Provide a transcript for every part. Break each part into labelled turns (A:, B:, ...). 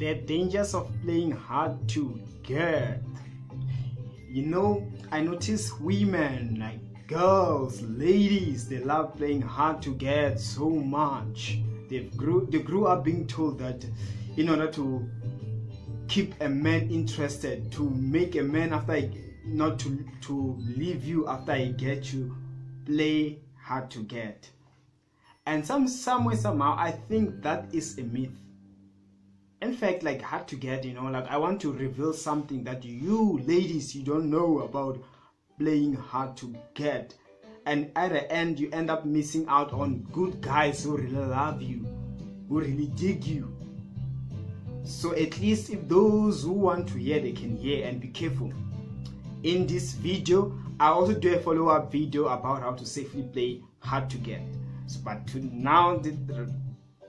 A: the dangers of playing hard to get. You know, I notice women like girls, ladies, they love playing hard to get so much. They grew they grew up being told that in order to keep a man interested, to make a man after I, not to to leave you after I get you, play hard to get. And some some way somehow I think that is a myth in fact like hard to get you know like i want to reveal something that you ladies you don't know about playing hard to get. And at the end you end up missing out on good guys who really love you who really dig you. So at least if those who want to hear they can hear and be careful. In this video i also do a follow-up video about how to safely play hard to get. So, but to now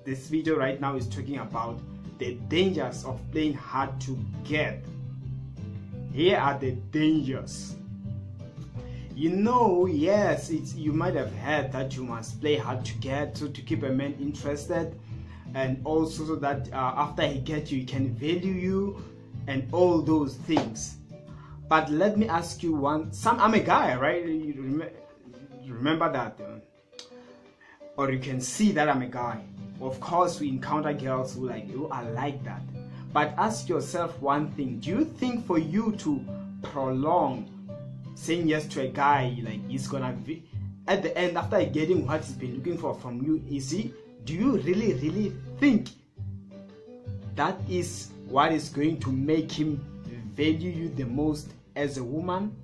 A: this video right now is talking about the dangers of playing hard to get. Here are the dangers. You know, yes, it's, you might have heard that you must play hard to get so to keep a man interested and also so that uh, after he gets you, he can value you and all those things. But let me ask you one, some, I'm a guy, right? You, rem remember that? Uh, or you can see that I'm a guy of course we encounter girls who like you are like that. But ask yourself one thing. Do you think for you to prolong saying yes to a guy like he's gonna be at the end after getting what he's been looking for from you is he do you really really think that is what is going to make him value you the most as a woman?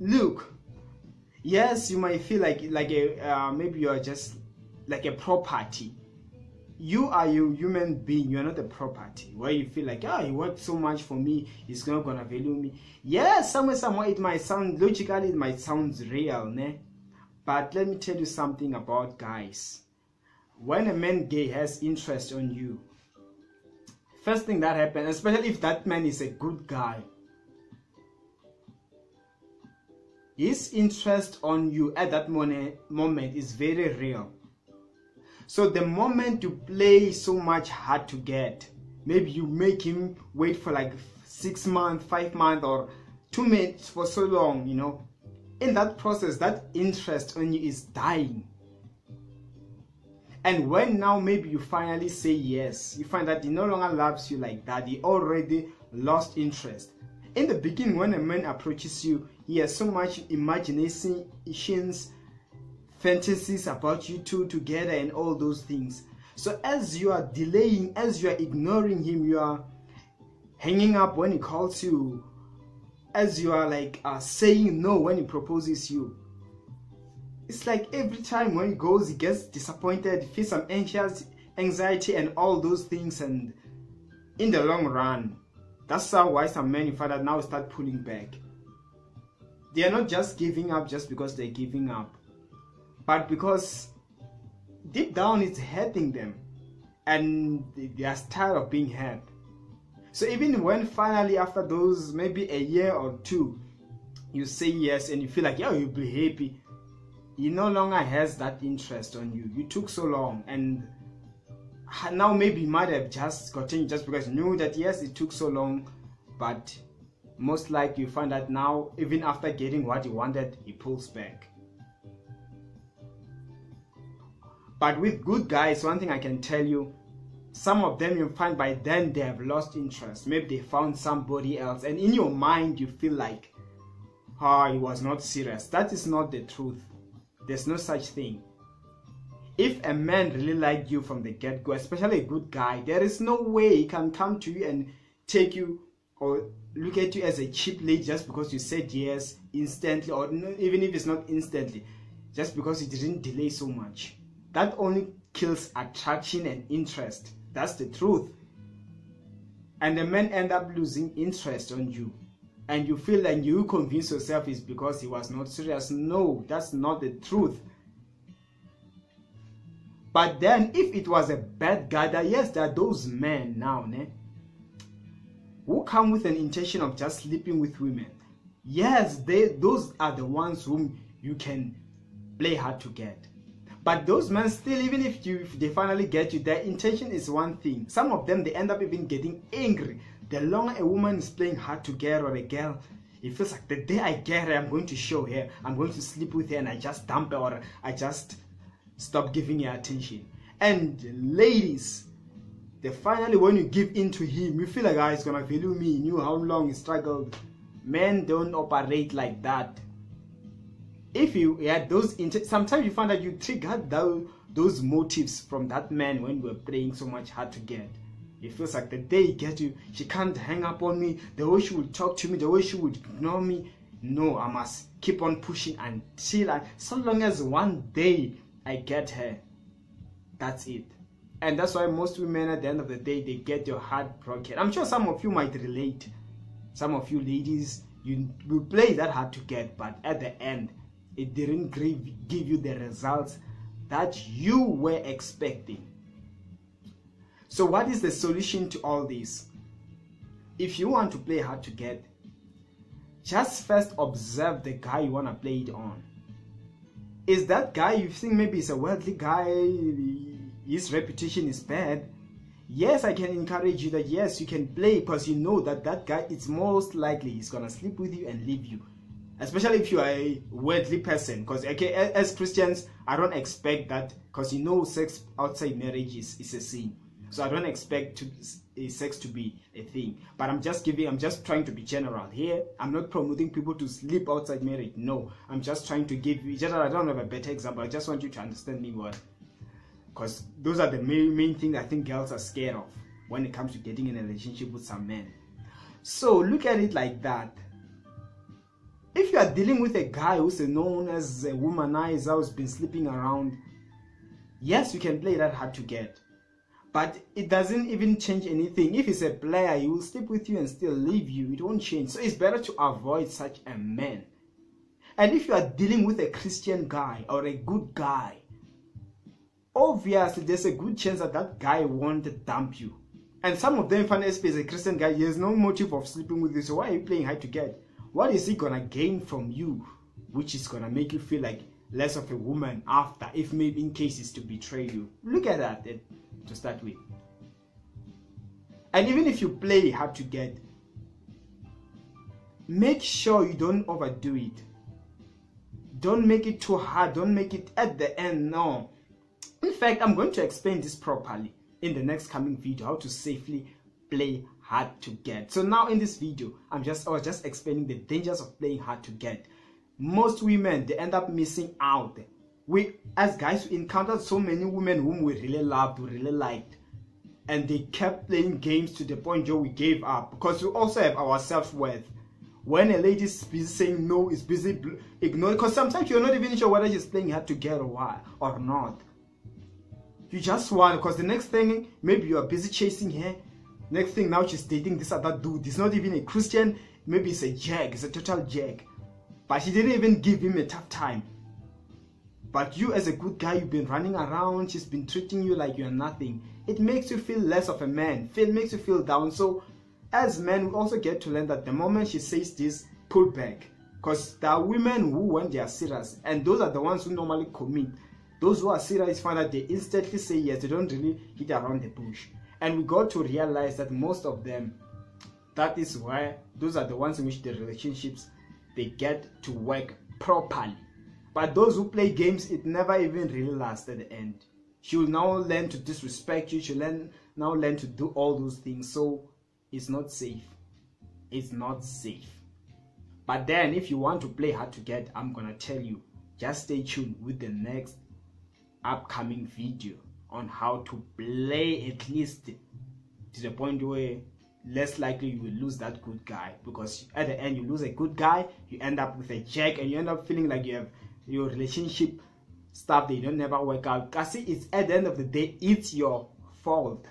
A: Look yes you might feel like like a uh, maybe you're just like a property. You are a human being you're not a property. Where you feel like oh he worked so much for me he's not gonna value me. Yes somewhere somewhere it might sound logically it might sound real ne? But let me tell you something about guys. When a man gay has interest on you first thing that happens especially if that man is a good guy his interest on you at that moment is very real. So the moment you play so much hard to get maybe you make him wait for like six months five months or two minutes for so long you know. In that process that interest on you is dying. And when now maybe you finally say yes you find that he no longer loves you like that he already lost interest in the beginning when a man approaches you he has so much imaginations fantasies about you two together and all those things. So as you are delaying as you are ignoring him you are hanging up when he calls you. As you are like uh, saying no when he proposes you. It's like every time when he goes he gets disappointed feels some anxious anxiety and all those things and in the long run that's how why some men in fact now start pulling back they are not just giving up just because they're giving up, but because deep down it's hurting them and they are tired of being hurt. So even when finally after those maybe a year or two, you say yes and you feel like yeah you'll be happy, he no longer has that interest on you. You took so long and now maybe might have just gotten just because knew that yes it took so long, but most likely you find that now even after getting what he wanted he pulls back. But with good guys one thing i can tell you some of them you find by then they have lost interest. Maybe they found somebody else and in your mind you feel like ah oh, he was not serious. That is not the truth. There's no such thing if a man really liked you from the get-go especially a good guy there is no way he can come to you and take you or look at you as a cheap lady just because you said yes instantly or even if it's not instantly just because you didn't delay so much. That only kills attraction and interest. That's the truth. And the men end up losing interest on you. And you feel like you convince yourself is because he was not serious. No that's not the truth but then if it was a bad guy that yes there are those men now ne? who come with an intention of just sleeping with women. Yes, they those are the ones whom you can play hard to get. But those men still, even if you if they finally get you, their intention is one thing. Some of them they end up even getting angry. The longer a woman is playing hard to get or a girl, it feels like the day I get her, I'm going to show her, I'm going to sleep with her, and I just dump her or I just stop giving your attention. And ladies, they finally when you give in to him, you feel like ah, he's gonna value me. He knew how long he struggled. Men don't operate like that if you had those sometimes you find that you triggered those, those motives from that man when you were playing so much hard to get it feels like the day he gets you she can't hang up on me the way she would talk to me the way she would ignore me no i must keep on pushing until I, so long as one day i get her that's it and that's why most women at the end of the day they get your heart broken i'm sure some of you might relate some of you ladies you will play that hard to get but at the end it didn't give you the results that you were expecting. So, what is the solution to all this? If you want to play hard to get, just first observe the guy you want to play it on. Is that guy you think maybe is a worldly guy, his reputation is bad? Yes, I can encourage you that yes, you can play because you know that that guy is most likely he's gonna sleep with you and leave you especially if you are a worldly person because okay as christians i don't expect that because you know sex outside marriage is, is a sin so i don't expect to sex to be a thing. But i'm just giving i'm just trying to be general here. I'm not promoting people to sleep outside marriage. No. I'm just trying to give you general i don't have a better example. I just want you to understand me well. Because those are the main, main thing i think girls are scared of when it comes to getting in a relationship with some men. So look at it like that. If you are dealing with a guy who's known as a womanizer who's been sleeping around, yes, you can play that hard to get. But it doesn't even change anything. If he's a player, he will sleep with you and still leave you. It won't change. So it's better to avoid such a man. And if you are dealing with a Christian guy or a good guy, obviously there's a good chance that that guy won't dump you. And some of them find as a Christian guy, he has no motive of sleeping with you. So why are you playing hard to get? what is he gonna gain from you which is gonna make you feel like less of a woman after if maybe in cases to betray you look at that then, to start with and even if you play hard to get make sure you don't overdo it don't make it too hard don't make it at the end no in fact i'm going to explain this properly in the next coming video how to safely play hard to get. So now in this video, I'm just I was just explaining the dangers of playing hard to get. Most women they end up missing out. We as guys we encountered so many women whom we really loved, we really liked. And they kept playing games to the point where we gave up because we also have our self-worth. When a lady is busy saying no, is busy ignoring because sometimes you're not even sure whether she's playing hard to get or why or not. You just want because the next thing maybe you are busy chasing her Next thing now she's dating this other dude. He's not even a Christian. Maybe it's a jag. It's a total jag. But she didn't even give him a tough time. But you as a good guy, you've been running around. She's been treating you like you're nothing. It makes you feel less of a man. It makes you feel down. So as men, we also get to learn that the moment she says this, pull back. Because there are women who, when they are serious, and those are the ones who normally commit. Those who are serious find that they instantly say yes. They don't really hit around the bush and we got to realize that most of them that is why those are the ones in which the relationships they get to work properly but those who play games it never even really lasts at the end. She will now learn to disrespect you. She'll learn now learn to do all those things. So it's not safe. It's not safe. But then if you want to play hard to get i'm gonna tell you just stay tuned with the next upcoming video on how to play at least to the point where less likely you will lose that good guy. Because at the end you lose a good guy you end up with a jack and you end up feeling like you have your relationship stuff you don't never work out. Because it's at the end of the day it's your fault.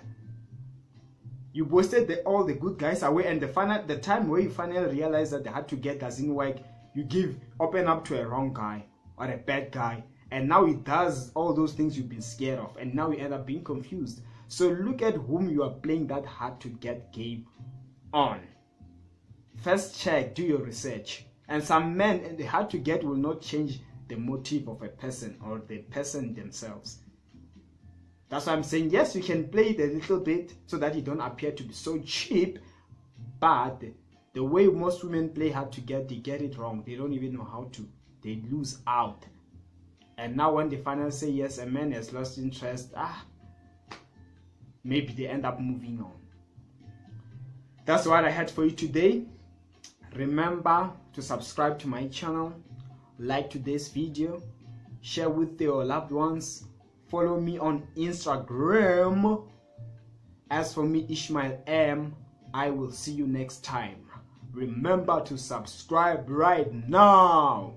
A: You boasted the, all the good guys away and the final the time where you finally realize that the hard to get doesn't work you give open up to a wrong guy or a bad guy. And now it does all those things you've been scared of. And now you end up being confused. So look at whom you are playing that hard to get game on. First check do your research. And some men and the hard to get will not change the motive of a person or the person themselves. That's why I'm saying yes, you can play it a little bit so that you don't appear to be so cheap, but the way most women play hard to get, they get it wrong. They don't even know how to. They lose out. And now when they finally say yes, a man has lost interest, ah, maybe they end up moving on. That's what I had for you today. Remember to subscribe to my channel, like today's video, share with your loved ones, follow me on Instagram. As for me, Ishmael N, I will see you next time. Remember to subscribe right now.